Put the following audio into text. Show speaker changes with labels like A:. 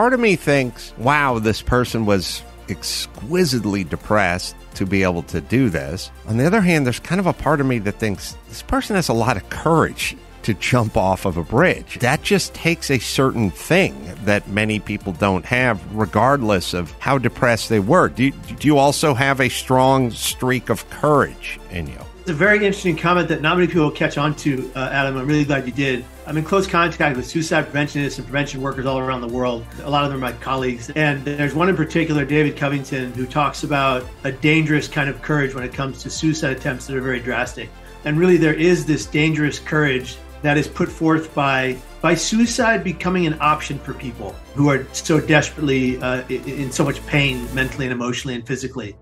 A: part of me thinks, wow, this person was exquisitely depressed to be able to do this. On the other hand, there's kind of a part of me that thinks this person has a lot of courage to jump off of a bridge. That just takes a certain thing that many people don't have, regardless of how depressed they were. Do you, do you also have a strong streak of courage in you?
B: A very interesting comment that not many people catch on to, uh, Adam. I'm really glad you did. I'm in close contact with suicide preventionists and prevention workers all around the world. A lot of them are my colleagues. And there's one in particular, David Covington, who talks about a dangerous kind of courage when it comes to suicide attempts that are very drastic. And really, there is this dangerous courage that is put forth by by suicide becoming an option for people who are so desperately uh, in so much pain mentally and emotionally and physically